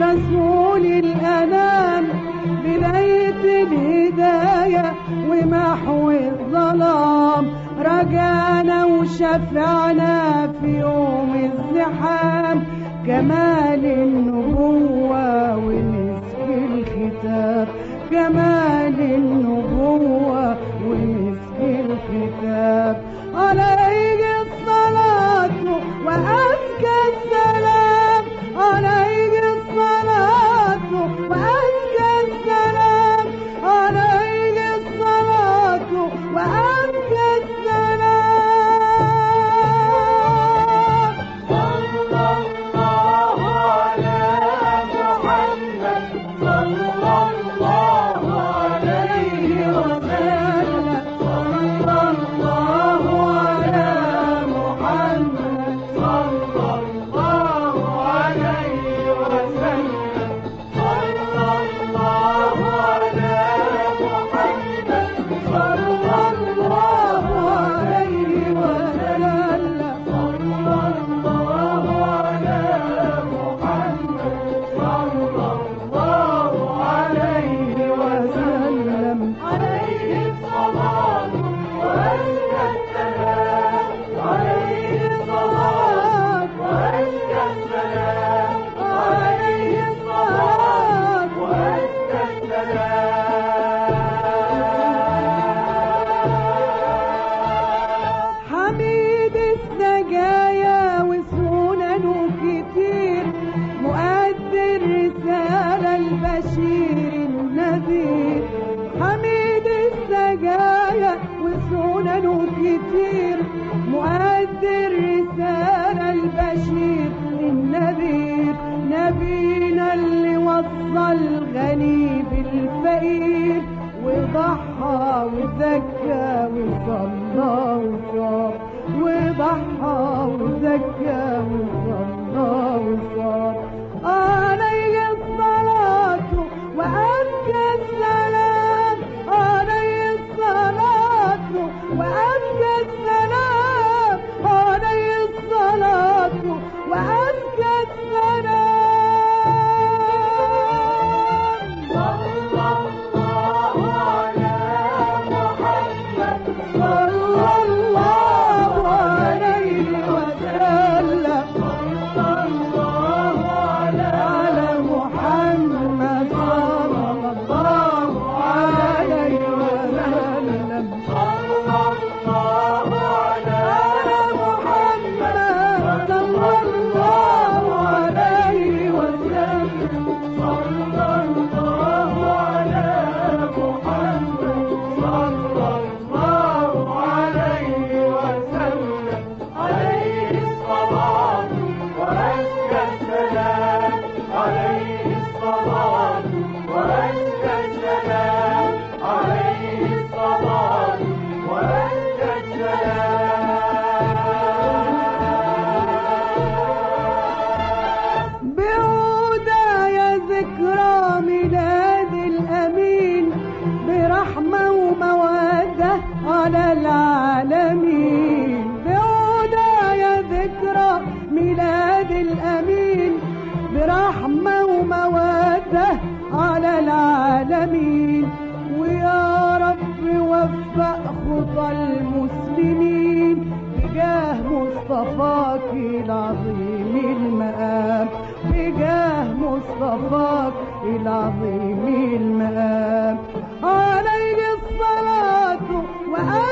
رسول الأنام بداية الهداية ومحو الظلام. رجعنا وشفعنا في يوم الزحام. كمان كفاية وسننه كتير. مؤدي الرسالة البشير للنذير. نبينا اللي وصى الغني بالفقير. وضحى وزكى وصلى وصام وضحى وزكى مصطفاك العظيم المقام بجاه مصطفاك العظيم المقام عليه الصلاة والسلام.